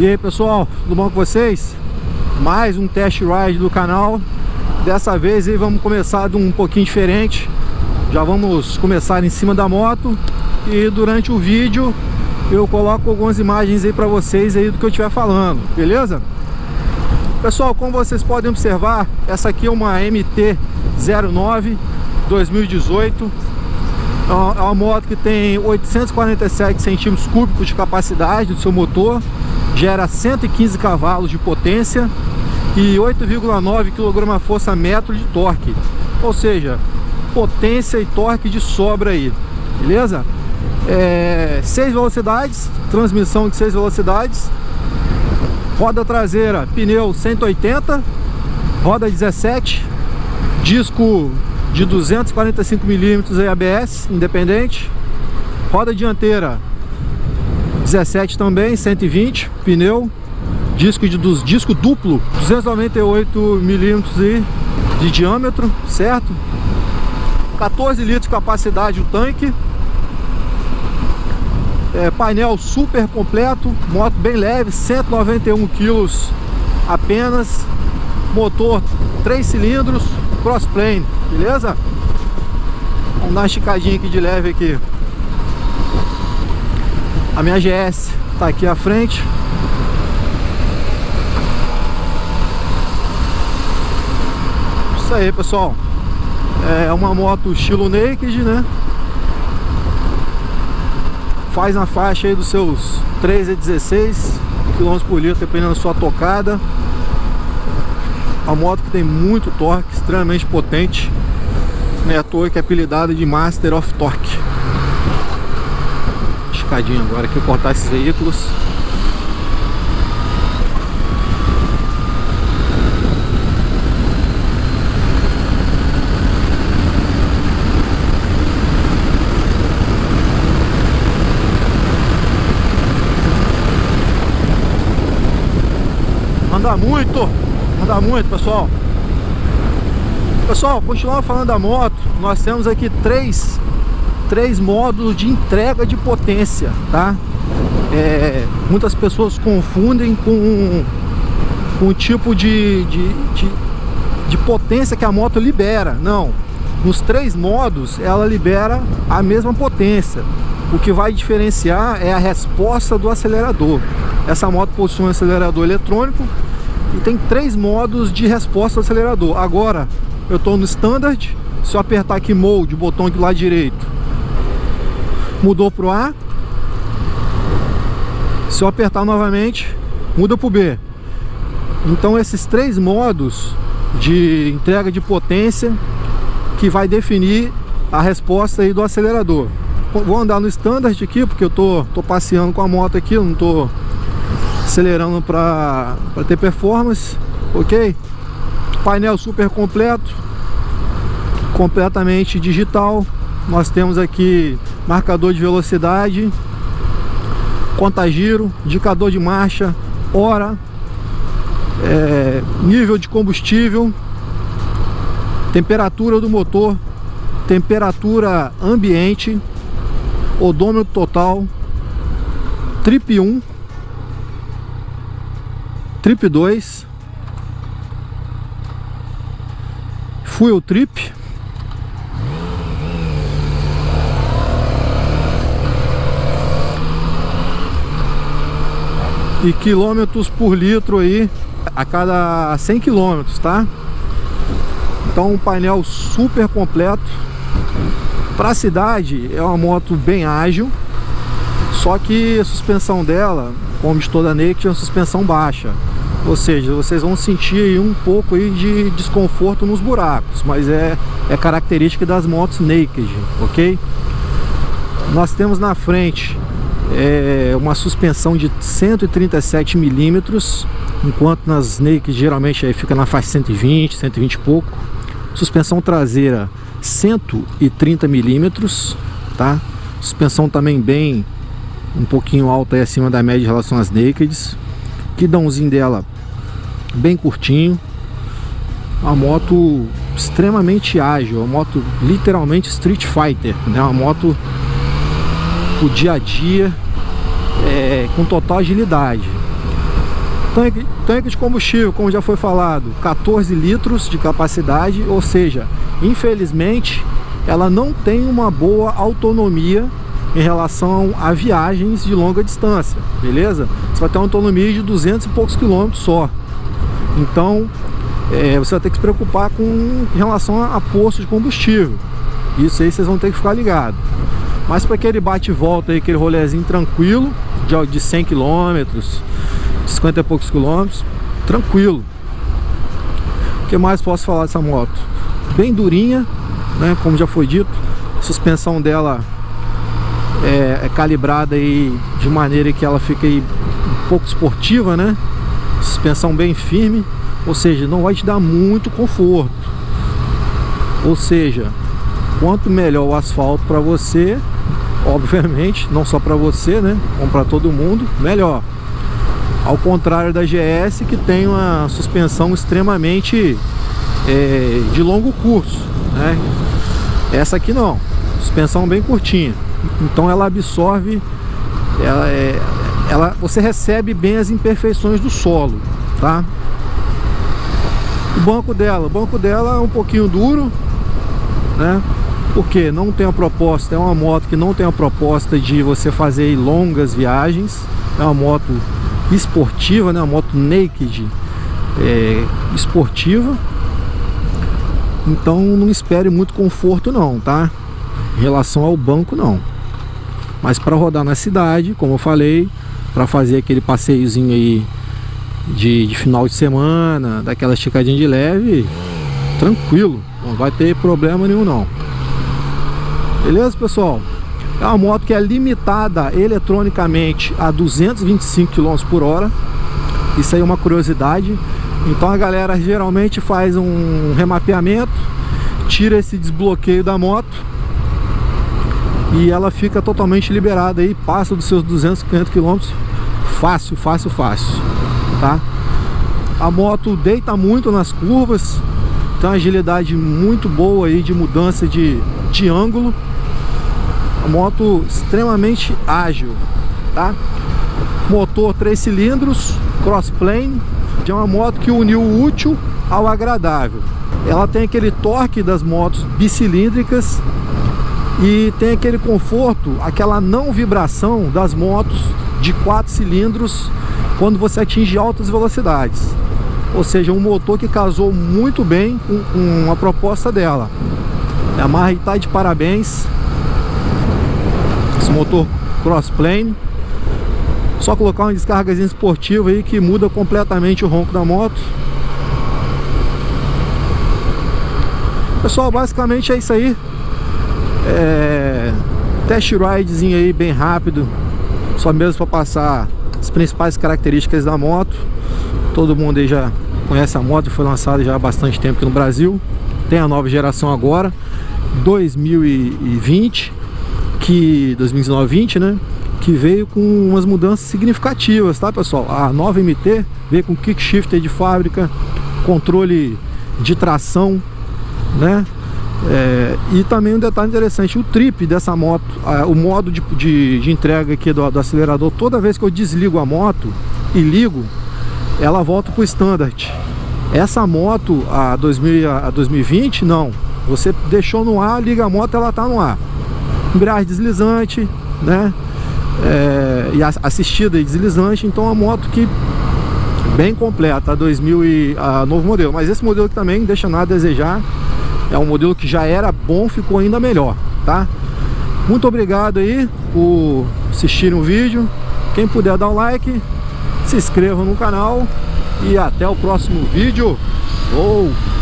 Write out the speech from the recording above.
E aí pessoal, tudo bom com vocês? Mais um test ride do canal. Dessa vez aí vamos começar de um pouquinho diferente. Já vamos começar em cima da moto. E durante o vídeo eu coloco algumas imagens aí para vocês aí do que eu estiver falando, beleza? Pessoal, como vocês podem observar, essa aqui é uma MT-09 2018 é uma moto que tem 847 centímetros cúbicos de capacidade do seu motor gera 115 cavalos de potência e 8,9 kgfm de torque. Ou seja, potência e torque de sobra aí, beleza? É, 6 velocidades, transmissão de 6 velocidades. Roda traseira, pneu 180 roda 17 disco de 245 milímetros ABS independente. Roda dianteira 17 também, 120, pneu, disco de dos disco duplo, 298 milímetros de diâmetro, certo? 14 litros de capacidade o tanque. É, painel super completo, moto bem leve, 191 quilos apenas, motor 3 cilindros, crossplane, beleza? Vamos dar uma esticadinha aqui de leve aqui. A minha GS está aqui à frente. Isso aí, pessoal. É uma moto estilo naked, né? Faz na faixa aí dos seus 3 a 16 km por litro, dependendo da sua tocada. A moto que tem muito torque, extremamente potente. É à toa que é apelidada de Master of Torque escadinha agora aqui, cortar esses veículos. Anda muito, anda muito pessoal Pessoal, continuando falando da moto Nós temos aqui três três modos de entrega de potência, tá? É, muitas pessoas confundem com, com o tipo de, de, de, de potência que a moto libera. Não, nos três modos ela libera a mesma potência. O que vai diferenciar é a resposta do acelerador. Essa moto possui um acelerador eletrônico e tem três modos de resposta do acelerador. Agora eu estou no standard, se eu apertar aqui mode, botão do lado direito, mudou para o A. Se eu apertar novamente, muda para o B. Então esses três modos de entrega de potência que vai definir a resposta aí do acelerador. Vou andar no standard aqui, porque eu tô, tô passeando com a moto aqui, eu não tô acelerando para ter performance, ok? Painel super completo, completamente digital. Nós temos aqui marcador de velocidade, conta-giro, indicador de marcha, hora, é, nível de combustível, temperatura do motor, temperatura ambiente, odômetro total, trip 1, trip 2, fuel trip, e quilômetros por litro aí a cada 100 quilômetros, tá? Então um painel super completo para a cidade é uma moto bem ágil só que a suspensão dela como de toda naked é uma suspensão baixa ou seja, vocês vão sentir um pouco aí de desconforto nos buracos mas é, é característica das motos naked, ok? Nós temos na frente é uma suspensão de 137 milímetros, enquanto nas Naked geralmente aí fica na faixa 120, 120 e pouco. Suspensão traseira 130 milímetros, tá? Suspensão também bem um pouquinho alta aí acima da média em relação às Nakeds. Guidãozinho dela bem curtinho. Uma moto extremamente ágil, uma moto literalmente Street Fighter, né? Uma moto o dia a dia é, com total agilidade. Tanque, tanque de combustível, como já foi falado, 14 litros de capacidade, ou seja, infelizmente ela não tem uma boa autonomia em relação a viagens de longa distância, beleza? Você vai ter uma autonomia de 200 e poucos quilômetros só. Então, é, você vai ter que se preocupar com relação a, a posto de combustível. Isso aí vocês vão ter que ficar ligado. Mas para aquele bate e volta aí, aquele rolezinho tranquilo, de, de 100 km, 50 e poucos quilômetros, tranquilo. O que mais posso falar dessa moto? Bem durinha, né? Como já foi dito, a suspensão dela é, é calibrada aí de maneira que ela fique aí um pouco esportiva, né? Suspensão bem firme, ou seja, não vai te dar muito conforto. Ou seja, quanto melhor o asfalto para você, obviamente, não só para você, né, como para todo mundo, melhor. Ao contrário da GS que tem uma suspensão extremamente é, de longo curso, né? Essa aqui não, suspensão bem curtinha. Então ela absorve, ela, é, ela, você recebe bem as imperfeições do solo, tá? O banco dela, o banco dela é um pouquinho duro, né? Porque não tem a proposta, é uma moto que não tem a proposta de você fazer longas viagens, é uma moto esportiva, né? Uma moto naked é, esportiva. Então não espere muito conforto não, tá? Em relação ao banco não. Mas para rodar na cidade, como eu falei, para fazer aquele passeiozinho aí de, de, final de semana, daquela esticadinha de leve, tranquilo, não vai ter problema nenhum não. Beleza, pessoal? É uma moto que é limitada eletronicamente a 225 km por hora. Isso aí é uma curiosidade. Então a galera geralmente faz um remapeamento, tira esse desbloqueio da moto e ela fica totalmente liberada aí, passa dos seus 250 km fácil, fácil, fácil, tá? A moto deita muito nas curvas, tem uma agilidade muito boa aí de mudança de, de ângulo. A moto extremamente ágil, tá? Motor 3 cilindros, crossplane, é uma moto que uniu o útil ao agradável. Ela tem aquele torque das motos bicilíndricas e tem aquele conforto, aquela não vibração das motos de quatro cilindros quando você atinge altas velocidades. Ou seja, um motor que casou muito bem com, com a proposta dela. Yamaha está de parabéns. Esse motor crossplane. Só colocar uma descarga esportiva aí que muda completamente o ronco da moto. Pessoal, basicamente é isso aí. É... Test ridezinho aí bem rápido só mesmo para passar as principais características da moto. Todo mundo aí já conhece a moto, foi lançada já há bastante tempo aqui no Brasil. Tem a nova geração agora, 2020, que 2019 né? Que veio com umas mudanças significativas, tá pessoal? A nova MT veio com kick shifter de fábrica, controle de tração, né? É, e também um detalhe interessante, o trip dessa moto, o modo de, de, de entrega aqui do, do, acelerador, toda vez que eu desligo a moto e ligo, ela volta para o standard. Essa moto, a, 2000, a 2020, não. Você deixou no ar, liga a moto, ela está no ar. Embreagem deslizante, né? É, e assistida e deslizante, então a moto que bem completa, a 2000 e a novo modelo. Mas esse modelo também deixa nada a desejar é um modelo que já era bom, ficou ainda melhor, tá? Muito obrigado aí por assistirem o vídeo. Quem puder dar um like, se inscreva no canal e até o próximo vídeo. Oh!